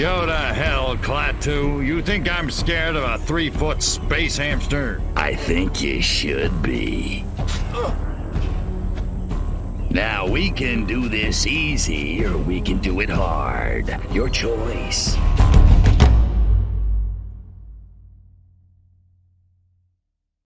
Go to hell, Klaatu. You think I'm scared of a three-foot space hamster? I think you should be. Now, we can do this easy or we can do it hard. Your choice.